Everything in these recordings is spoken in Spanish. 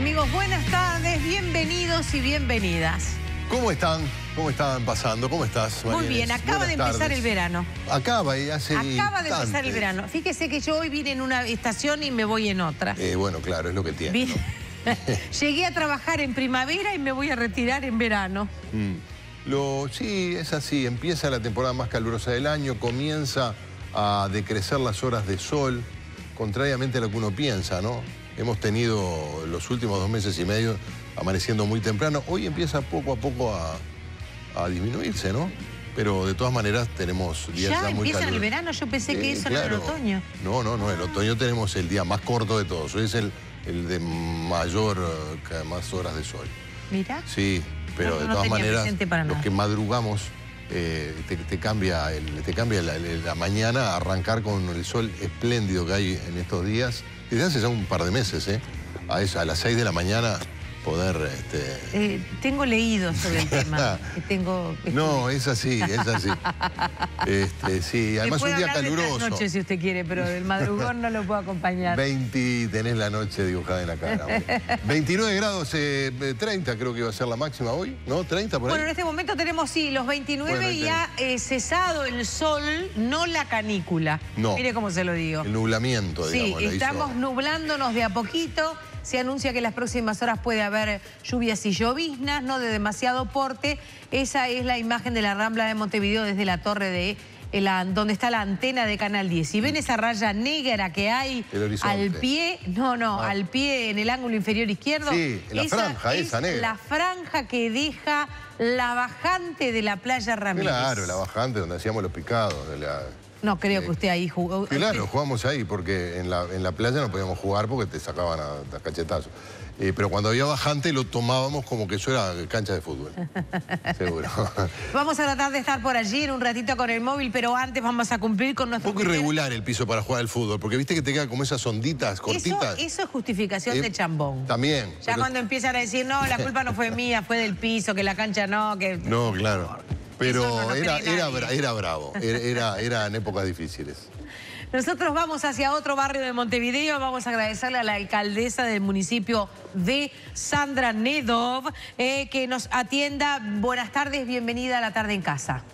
Amigos, buenas tardes, bienvenidos y bienvenidas. ¿Cómo están? ¿Cómo están pasando? ¿Cómo estás, Muy bien, acaba de empezar el verano. Acaba y hace Acaba de empezar el verano. Fíjese que yo hoy vine en una estación y me voy en otra. Eh, bueno, claro, es lo que tiene. Llegué a trabajar en primavera y me voy a retirar en verano. Mm. Lo, sí, es así. Empieza la temporada más calurosa del año, comienza a decrecer las horas de sol, contrariamente a lo que uno piensa, ¿no? Hemos tenido los últimos dos meses y medio amaneciendo muy temprano. Hoy empieza poco a poco a, disminuirse, ¿no? Pero de todas maneras tenemos días ya, ya muy empieza el verano? Yo pensé que eso era el otoño. No, no, no. El otoño tenemos el día más corto de todos. Hoy es el, el de mayor, eh, más horas de sol. Mira. Sí, pero de todas maneras, los que madrugamos eh, te, cambia, te cambia la, mañana arrancar con el sol espléndido que hay en estos días. Desde hace ya un par de meses, ¿eh? A, a las 6 de la mañana poder... Este... Eh, tengo leído sobre el tema. tengo... No, es así, es así. Este, sí, además un día caluroso. De noche si usted quiere, pero del madrugón no lo puedo acompañar. 20, tenés la noche dibujada en la cara. 29 grados, 30 eh, creo que iba a ser la máxima hoy, ¿no? 30 por ahí. Bueno, en este momento tenemos, sí, los 29 y ha eh, cesado el sol, no la canícula. No. Mire cómo se lo digo. El nublamiento, digamos. Sí, estamos nublándonos de a poquito. Se anuncia que en las próximas horas puede haber lluvias y lloviznas, no de demasiado porte. Esa es la imagen de la Rambla de Montevideo desde la torre de donde está la antena de Canal 10. Si ven esa raya negra que hay al pie, no, no, ah. al pie en el ángulo inferior izquierdo. Sí, la franja esa negra. la franja que deja la bajante de la playa Ramírez. Claro, la bajante donde hacíamos los picados. De la... No creo que usted ahí jugó. Claro, jugamos ahí porque en la, en la playa no podíamos jugar porque te sacaban a, a cachetazos. Eh, pero cuando había bajante lo tomábamos como que eso era cancha de fútbol. Seguro. Vamos a tratar de estar por allí en un ratito con el móvil, pero antes vamos a cumplir con nuestro... Un poco irregular el piso para jugar al fútbol, porque viste que te quedan como esas onditas cortitas. Eso, es justificación eh, de chambón. También. Ya cuando empiezan a decir, no, la culpa no fue mía, fue del piso, que la cancha no, que... No, claro. Pero era, era, era, bravo, era, eran épocas difíciles. Nosotros vamos hacia otro barrio de Montevideo. Vamos a agradecerle a la alcaldesa del municipio de Sandra Nedov eh, que nos atienda. Buenas tardes, bienvenida a La Tarde en Casa.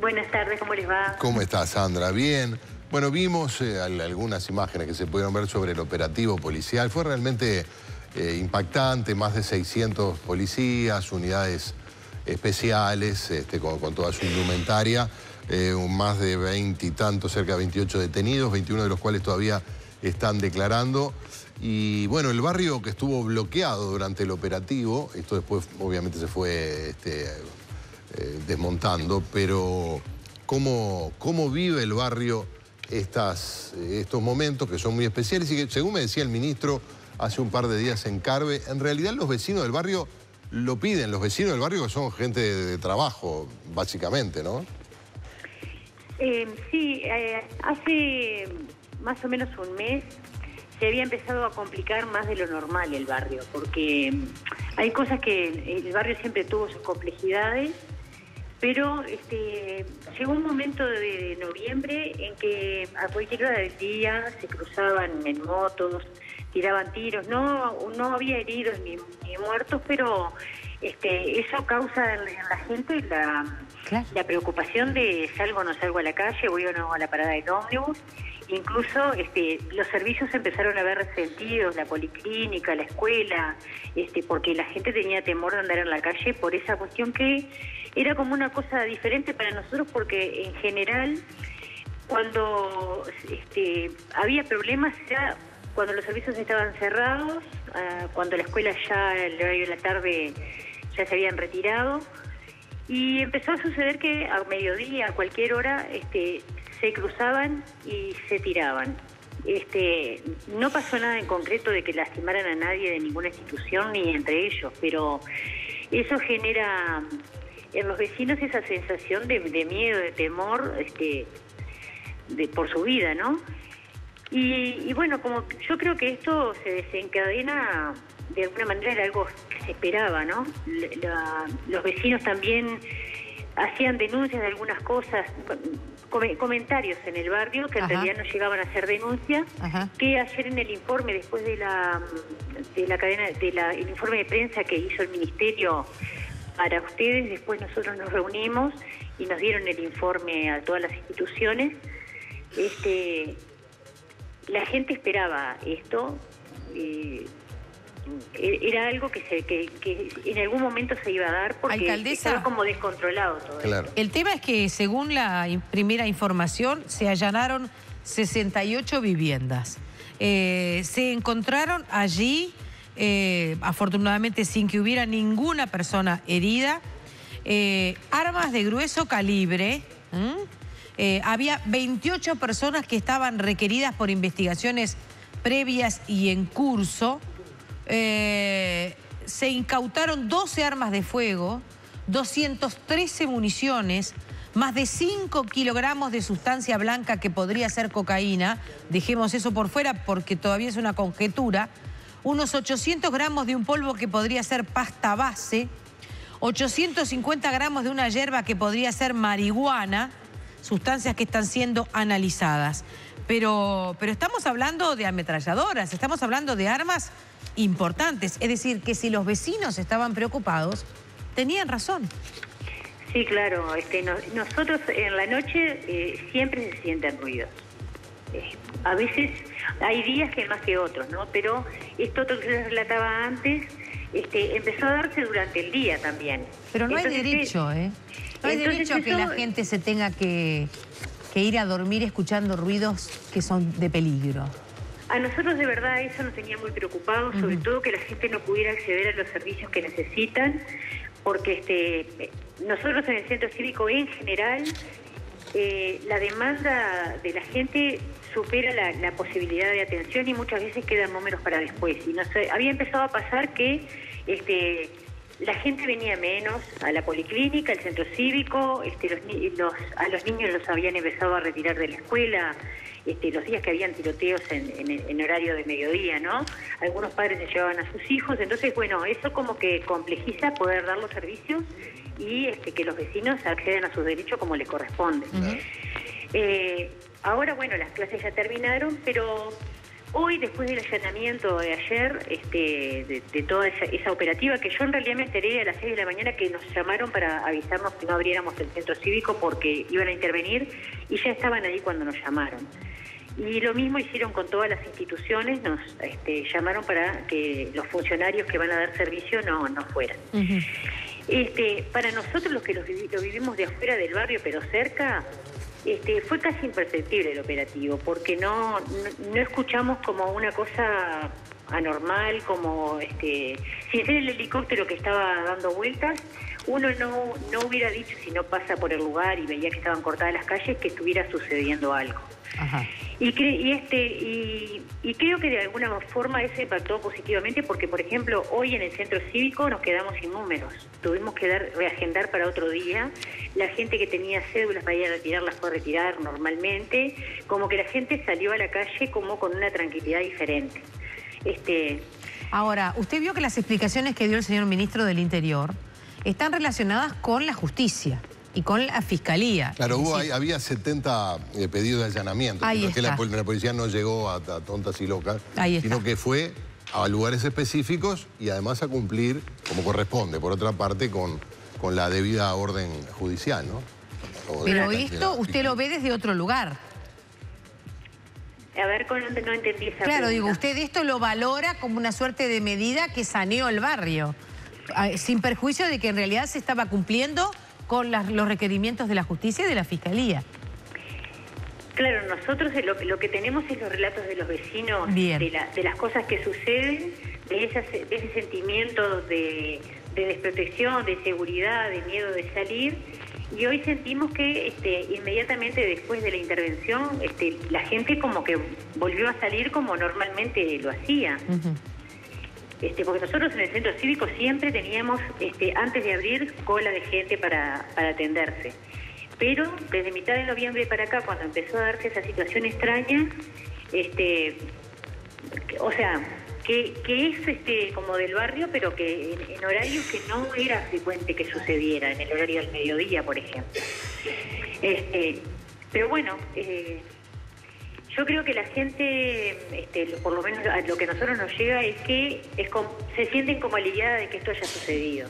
Buenas tardes, ¿cómo les va? ¿Cómo está, Sandra? Bien. Bueno, vimos eh, algunas imágenes que se pudieron ver sobre el operativo policial. Fue realmente eh, impactante, más de 600 policías, unidades especiales, este, con, toda su indumentaria, eh, más de 20 y tantos, cerca de 28 detenidos, 21 de los cuales todavía están declarando. Y bueno, el barrio que estuvo bloqueado durante el operativo, esto después obviamente se fue este, eh, desmontando, pero ¿cómo, ¿cómo vive el barrio estas, estos momentos que son muy especiales y que, según me decía el ministro hace un par de días en Carve, en realidad los vecinos del barrio lo piden los vecinos del barrio que son gente de, trabajo, básicamente, ¿no? Eh, sí, eh, hace más o menos un mes se había empezado a complicar más de lo normal el barrio, porque hay cosas que el barrio siempre tuvo sus complejidades, pero este, llegó un momento de noviembre en que a cualquier hora del día se cruzaban en motos, tiraban tiros, no, no había heridos ni, muertos, pero este, eso causa en la gente la, la preocupación de salgo o no salgo a la calle, voy o no a la parada del ómnibus. Incluso este, los servicios empezaron a ver resentidos, la policlínica, la escuela, este, porque la gente tenía temor de andar en la calle por esa cuestión que era como una cosa diferente para nosotros porque en general cuando este, había problemas era cuando los servicios estaban cerrados, ah, cuando la escuela ya, el horario de la tarde, ya se habían retirado. Y empezó a suceder que a mediodía, a cualquier hora, este, se cruzaban y se tiraban. Este, no pasó nada en concreto de que lastimaran a nadie de ninguna institución ni entre ellos, pero eso genera en los vecinos esa sensación de, miedo, de temor, este, de, por su vida, ¿no? Y, bueno, como yo creo que esto se desencadena de alguna manera era algo que se esperaba, ¿no? los vecinos también hacían denuncias de algunas cosas, comentarios en el barrio que en realidad no llegaban a ser denuncias, que ayer en el informe, después de la, de la cadena, del informe de prensa que hizo el Ministerio para ustedes, después nosotros nos reunimos y nos dieron el informe a todas las instituciones. Este, la gente esperaba esto. Eh, era algo que, se, que, en algún momento se iba a dar porque estaba como descontrolado todo El tema es que según la primera información se allanaron 68 viviendas. Eh, se encontraron allí, eh, afortunadamente sin que hubiera ninguna persona herida, eh, armas de grueso calibre. Había 28 personas que estaban requeridas por investigaciones previas y en curso. Eh, se incautaron 12 armas de fuego, 213 municiones, más de 5 kilogramos de sustancia blanca que podría ser cocaína, dejemos eso por fuera porque todavía es una conjetura, unos 800 gramos de un polvo que podría ser pasta base, 850 gramos de una hierba que podría ser marihuana, sustancias que están siendo analizadas. Pero, pero estamos hablando de ametralladoras, estamos hablando de armas importantes. Es decir, que si los vecinos estaban preocupados, tenían razón. Sí, claro. Este, nosotros en la noche eh, siempre se sienten ruidos. Eh, a veces hay días que más que otros, ¿no? Pero esto que se relataba antes este, empezó a darse durante el día también. Pero no hay derecho, ¿eh? No hay derecho a que la gente se tenga que, que ir a dormir escuchando ruidos que son de peligro. A nosotros de verdad eso nos tenía muy preocupados, sobre todo que la gente no pudiera acceder a los servicios que necesitan, porque este, nosotros en el centro cívico en general, eh, la demanda de la gente supera la, posibilidad de atención y muchas veces quedan números para después. Y no había empezado a pasar que este, la gente venía menos a la policlínica, al centro cívico, este, los, a los niños los habían empezado a retirar de la escuela este, los días que habían tiroteos en, horario de mediodía, ¿no? Algunos padres se llevaban a sus hijos, entonces, bueno, eso como que complejiza poder dar los servicios y este, que los vecinos accedan a sus derechos como les corresponde. Eh, ahora, bueno, las clases ya terminaron, pero hoy, después del allanamiento de ayer, este, de, toda esa, esa, operativa, que yo en realidad me enteré a las 6 de la mañana que nos llamaron para avisarnos que no abriéramos el centro cívico porque iban a intervenir y ya estaban ahí cuando nos llamaron. Y lo mismo hicieron con todas las instituciones, nos este, llamaron para que los funcionarios que van a dar servicio no, no fueran. este, para nosotros los que lo, vivimos de afuera del barrio, pero cerca, este, fue casi imperceptible el operativo, porque no, no, escuchamos como una cosa anormal, como este, sin ser el helicóptero que estaba dando vueltas, uno no, no hubiera dicho si no pasa por el lugar y veía que estaban cortadas las calles que estuviera sucediendo algo. Y, y, este, y, creo que de alguna forma eso impactó positivamente porque, por ejemplo, hoy en el centro cívico nos quedamos sin números. Tuvimos que dar, reagendar para otro día. La gente que tenía cédulas para ir a retirar las fue a retirar normalmente. Como que la gente salió a la calle como con una tranquilidad diferente. Este... Ahora, usted vio que las explicaciones que dio el señor ministro del Interior están relacionadas con la justicia y con la fiscalía. Claro, hubo, había 70 eh, pedidos de allanamiento, Ahí que la, policía no llegó a, tontas y locas, sino que fue a lugares específicos y además a cumplir como corresponde, por otra parte, con, con la debida orden judicial, ¿no? Pero esto usted lo ve desde otro lugar. A ver, no entendí esa Claro, digo, usted esto lo valora como una suerte de medida que saneó el barrio, sin perjuicio de que en realidad se estaba cumpliendo con los requerimientos de la justicia y de la fiscalía. Claro, nosotros lo, que tenemos es los relatos de los vecinos, de, las cosas que suceden, de, ese sentimiento de, desprotección, de seguridad, de miedo de salir. Y hoy sentimos que este, inmediatamente después de la intervención, este, la gente como que volvió a salir como normalmente lo hacía. Este, porque nosotros en el centro cívico siempre teníamos, este, antes de abrir, cola de gente para, atenderse. Pero desde mitad de noviembre para acá, cuando empezó a darse esa situación extraña, este, o sea, que, es este como del barrio, pero que en, en horarios que no era frecuente que sucediera, en el horario del mediodía, por ejemplo. Pero bueno, eh, yo creo que la gente, este, por lo menos a lo que a nosotros nos llega es que es com- se sienten como aliviadas de que esto haya sucedido.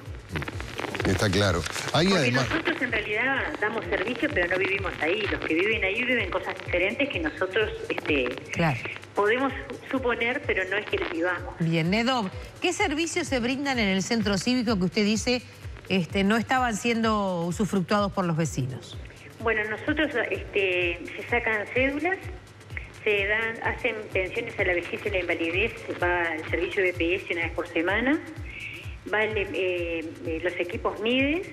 Está claro. Ahí Porque además... nosotros en realidad damos servicio, pero no vivimos ahí. Los que viven ahí viven cosas diferentes que nosotros este, Claro. podemos suponer, pero no es que las vivamos. Bien, Nedo, ¿qué servicios se brindan en el centro cívico que usted dice este, no estaban siendo usufructuados por los vecinos? Bueno, nosotros este, se sacan cédulas, se dan, hacen pensiones a la vejez y la invalidez, va el servicio de BPS una vez por semana, van eh, eh, los equipos MIDES,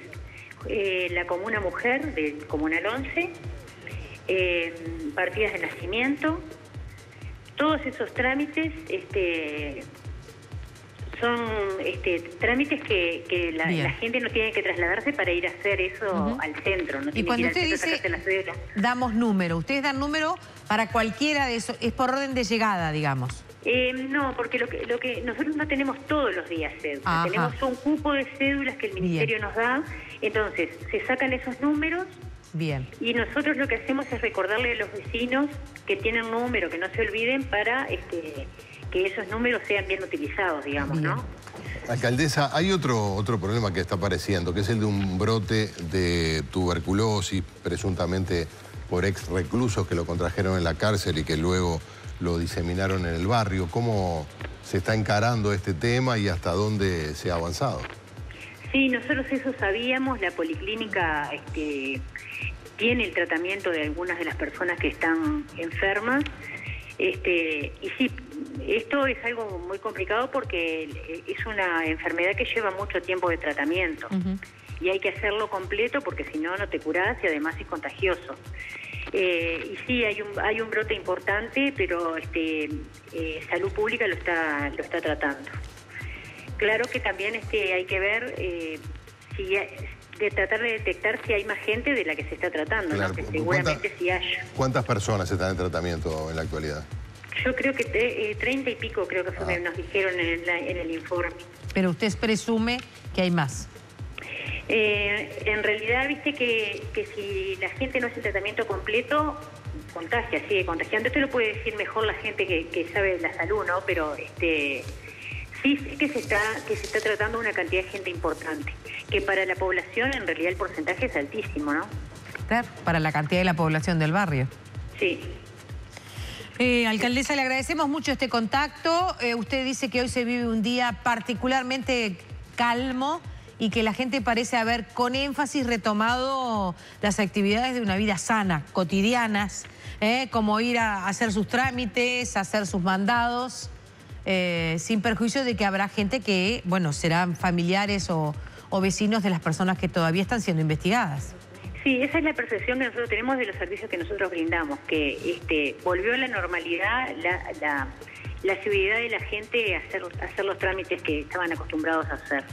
eh, la Comuna Mujer del Comunal 11, eh, partidas de nacimiento, todos esos trámites este, son este, trámites que, que la, gente no tiene que trasladarse para ir a hacer eso al centro, no Y cuando que ir usted al dice la damos número, ustedes dan número para cualquiera de esos, es por orden de llegada, digamos. Eh, no, porque lo que, lo que nosotros no tenemos todos los días cédulas, Ajá. tenemos un cupo de cédulas que el ministerio nos da, entonces se sacan esos números Bien. y nosotros lo que hacemos es recordarle a los vecinos que tienen número, que no se olviden para este, que esos números sean bien utilizados, digamos. ¿no? Alcaldesa, hay otro, otro problema que está apareciendo, que es el de un brote de tuberculosis, presuntamente por ex reclusos que lo contrajeron en la cárcel y que luego lo diseminaron en el barrio. ¿Cómo se está encarando este tema y hasta dónde se ha avanzado? Sí, nosotros eso sabíamos, la policlínica este, tiene el tratamiento de algunas de las personas que están enfermas. Este, y sí, esto es algo muy complicado porque es una enfermedad que lleva mucho tiempo de tratamiento y hay que hacerlo completo porque si no, no te curás y además es contagioso. Eh, y sí, hay un, hay un brote importante, pero este, eh, Salud Pública lo está, lo está tratando. Claro que también este, hay que ver eh, si de tratar de detectar si hay más gente de la que se está tratando, ¿no? Claro, que ¿cu- seguramente sí hay. ¿Cuántas personas están en tratamiento en la actualidad? Yo creo que eh, 30 y pico creo que fue Ah. que nos dijeron en el, en el informe. Pero usted presume que hay más. Eh, en realidad, viste que, que si la gente no hace el tratamiento completo, contagia, sigue contagiando. Esto lo puede decir mejor la gente que, que sabe de la salud, ¿no? Pero este, sí sé que se está que se está tratando una cantidad de gente importante, que para la población en realidad el porcentaje es altísimo, ¿no? Claro, para la cantidad de la población del barrio. Sí. Eh, alcaldesa, le agradecemos mucho este contacto. Eh, usted dice que hoy se vive un día particularmente calmo y que la gente parece haber con énfasis retomado las actividades de una vida sana, cotidianas, ¿eh? como ir a hacer sus trámites, hacer sus mandados, sin perjuicio de que habrá gente que, bueno, serán familiares o vecinos de las personas que todavía están siendo investigadas. Sí, esa es la percepción que nosotros tenemos de los servicios que nosotros brindamos, que este, volvió a la normalidad la, la, la civilidad de la gente a hacer, a hacer los trámites que estaban acostumbrados a hacer.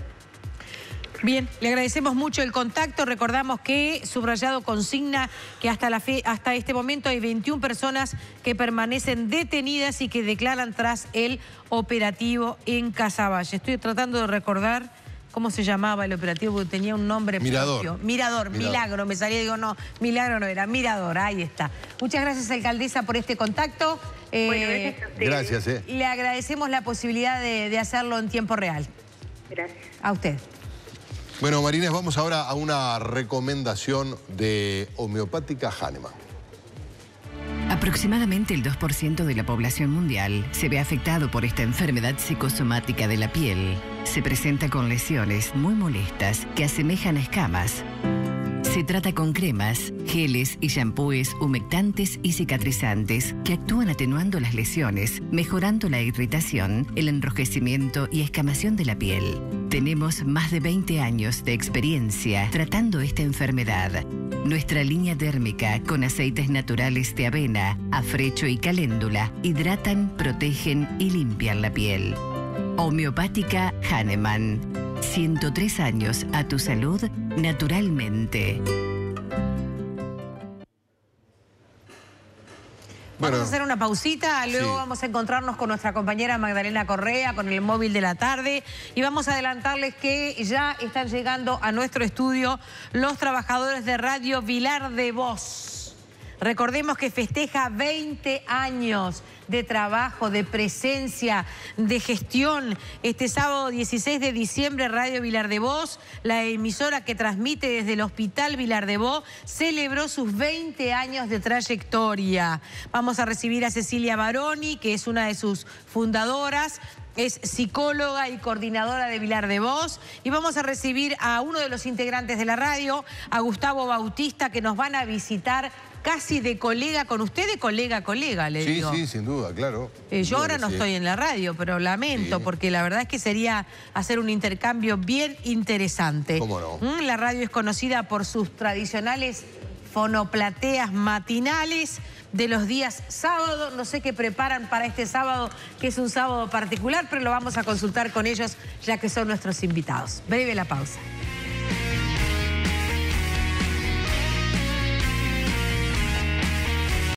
Bien, le agradecemos mucho el contacto. Recordamos que Subrayado consigna que hasta, la fe, hasta este momento hay 21 personas que permanecen detenidas y que declaran tras el operativo en Casaballe. Estoy tratando de recordar cómo se llamaba el operativo, porque tenía un nombre Mirador. propio. Mirador, Mirador. Milagro, me salía, digo, no, Milagro no era, Mirador, ahí está. Muchas gracias, alcaldesa, por este contacto. Eh, Bueno, gracias. Gracias, ¿eh? le agradecemos la posibilidad de, de hacerlo en tiempo real. Gracias. A usted. Bueno, Marines, vamos ahora a una recomendación de homeopática Hahnemann. Aproximadamente el 2% de la población mundial se ve afectado por esta enfermedad psicosomática de la piel. Se presenta con lesiones muy molestas que asemejan a escamas. Se trata con cremas, geles y shampoos humectantes y cicatrizantes que actúan atenuando las lesiones, mejorando la irritación, el enrojecimiento y escamación de la piel. Tenemos más de 20 años de experiencia tratando esta enfermedad. Nuestra línea térmica con aceites naturales de avena, afrecho y caléndula hidratan, protegen y limpian la piel. Homeopática Hahnemann. 103 años a tu salud naturalmente. Vamos a hacer una pausita, luego vamos a encontrarnos con nuestra compañera Magdalena Correa, con el móvil de la tarde, y vamos a adelantarles que ya están llegando a nuestro estudio los trabajadores de Radio Vilar de Voz. Recordemos que festeja 20 años de trabajo, de presencia, de gestión. Este sábado 16 de diciembre, Radio Vilar de Voz, la emisora que transmite desde el Hospital Vilar de Voz, celebró sus 20 años de trayectoria. Vamos a recibir a Cecilia Baroni, que es una de sus fundadoras, es psicóloga y coordinadora de Vilar de Voz. Y vamos a recibir a uno de los integrantes de la radio, a Gustavo Bautista, que nos van a visitar casi de colega con usted, de colega a colega, le digo. Sí, sí, sin duda, claro. Eh, yo ahora no estoy en la radio, pero lamento, porque la verdad es que sería hacer un intercambio bien interesante. ¿Cómo no? Mm, la radio es conocida por sus tradicionales fonoplateas matinales de los días sábado. No sé qué preparan para este sábado, que es un sábado particular, pero lo vamos a consultar con ellos ya que son nuestros invitados. Breve la pausa.